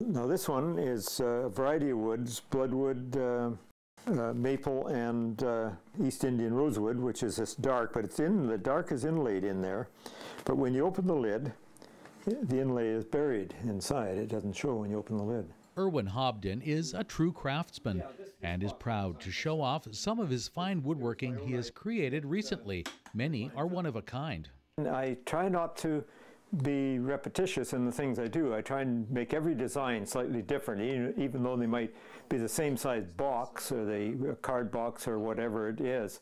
Now this one is uh, a variety of woods, bloodwood, uh, uh, maple, and uh, East Indian rosewood, which is this dark, but it's in, the dark is inlaid in there. But when you open the lid, the inlay is buried inside. It doesn't show when you open the lid. Irwin Hobden is a true craftsman and is proud to show off some of his fine woodworking he has created recently. Many are one of a kind. I try not to be repetitious in the things I do. I try and make every design slightly different, even though they might be the same size box or the card box or whatever it is,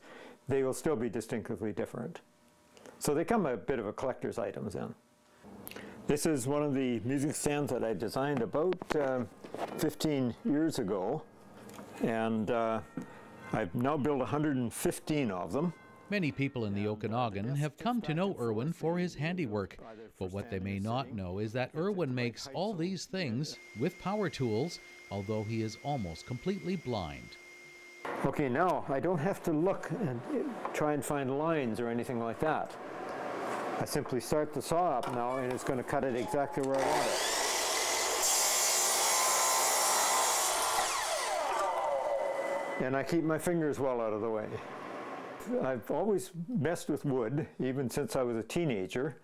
they will still be distinctively different. So they come a bit of a collector's items then. This is one of the music stands that I designed about uh, 15 years ago, and uh, I've now built 115 of them. Many people in the Okanagan have come to know Irwin for his handiwork, but what they may not know is that Irwin makes all these things with power tools, although he is almost completely blind. Okay, now I don't have to look and try and find lines or anything like that. I simply start the saw up now and it's going to cut it exactly where I want it. And I keep my fingers well out of the way. I've always messed with wood, even since I was a teenager.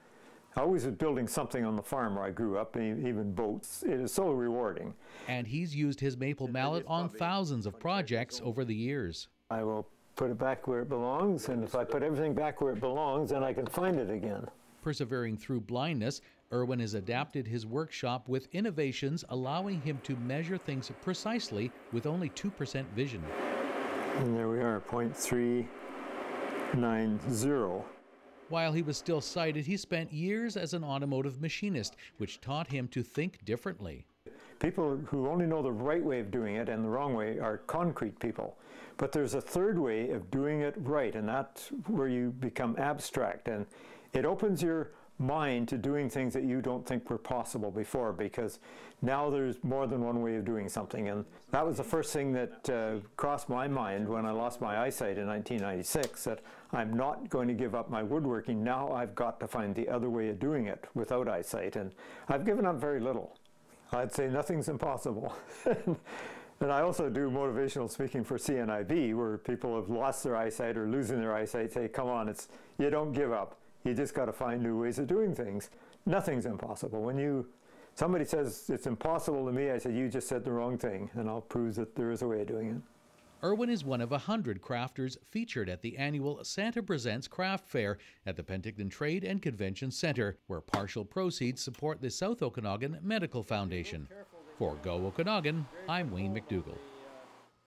I always was building something on the farm where I grew up, even boats. It is so rewarding. And he's used his maple mallet on thousands of projects over the years. I will put it back where it belongs, and if I put everything back where it belongs, then I can find it again. Persevering through blindness, Irwin has adapted his workshop with innovations allowing him to measure things precisely with only 2% vision. And there we are, 0.3 90. While he was still sighted, he spent years as an automotive machinist, which taught him to think differently. People who only know the right way of doing it and the wrong way are concrete people. But there's a third way of doing it right, and that's where you become abstract. And it opens your mind to doing things that you don't think were possible before because now there's more than one way of doing something. And that was the first thing that uh, crossed my mind when I lost my eyesight in 1996 that I'm not going to give up my woodworking. Now I've got to find the other way of doing it without eyesight. And I've given up very little. I'd say nothing's impossible. and I also do motivational speaking for CNIB where people have lost their eyesight or losing their eyesight say, come on, it's, you don't give up you just got to find new ways of doing things. Nothing's impossible. When you somebody says it's impossible to me, I say you just said the wrong thing, and I'll prove that there is a way of doing it. Irwin is one of a hundred crafters featured at the annual Santa Presents Craft Fair at the Penticton Trade and Convention Center, where partial proceeds support the South Okanagan Medical Foundation. For Go Okanagan, I'm Wayne McDougall.